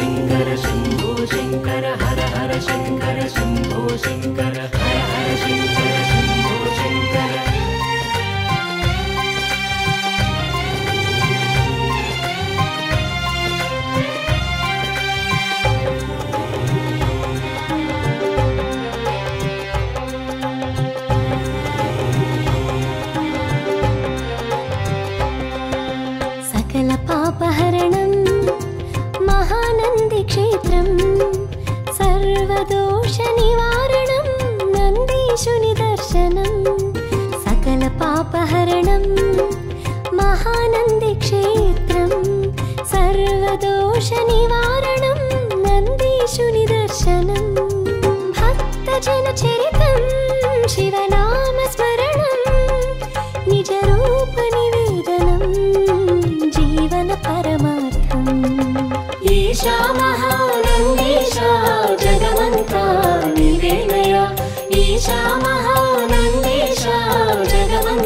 शङ्कर शङ्को शङ्कर हर हर शङ्कर सकलपापहरणम् महानन्दिक्षेत्रं सर्वदोषनिवारणं नन्दीषु निदर्शनं भक्तजनचरितं शिवनामस्मरणं निजरूपनिवेदनं जीवनपरमार्थ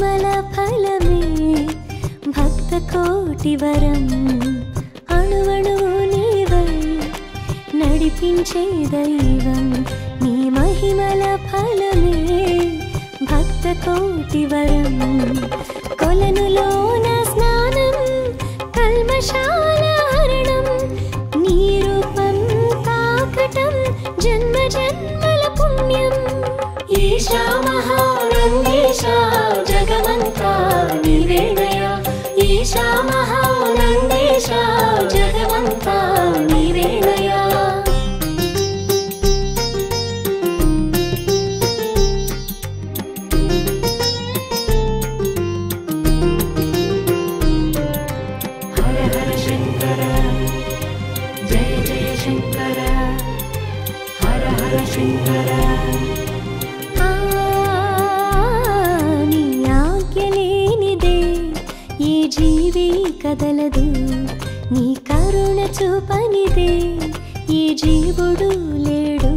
మహిమల ఫలమే భక్త కోటి వరం అణువణు నీవై నడిపించే దైవం నీ మహిమల ఫలమే భక్త కోటి వరం కొలనులోన స్నానం కల్మశాల హరణం నీ రూపం తాకటం జన్మ జన్మల పుణ్యం ఈశామ శంకర హర హర శంకర నీ ఆజ్ఞలేనిదే ఏ జీవి కదలదు నీ కరుణ చూపనిదే ఏ జీవుడు లేడు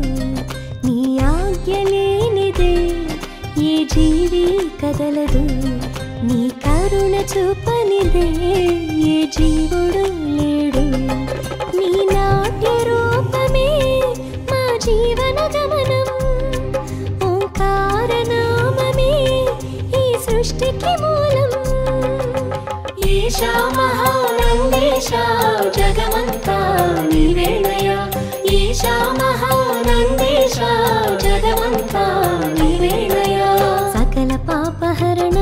నీ ఆజ్ఞలేనిదే ఏ జీవి కదలదు నీ కరుణ చూపనిదే ఏ జీవుడు चगमन्ता नी वेलःया ईशा महा única क्वारे शगमन्ता नी वेलःया सकलपाप अरण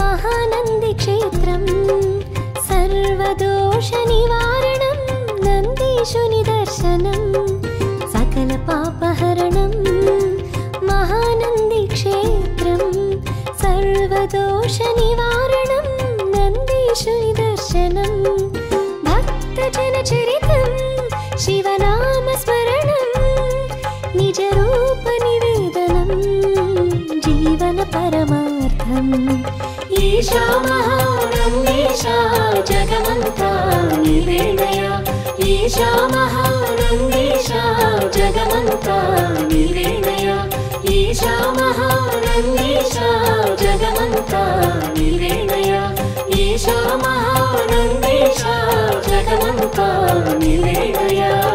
महानन्दिक्षेत्रम् सर्वदोशनि वारण नंदीशुनि दर्षनम् सकलपाप अरण महानन्दिक्षेत्रम् सर्वदोशनि वारण महाननन्दिक्षेत्रम् चुरितं शीवनामस्मरणं निजरूप जीवनपरमार्थम् जीवन परमार्थं ईशा महारं ईशा जगमंता निवेगया ईशा महारं ईशा श्यामानन्देशा जगवन्तानि देव्या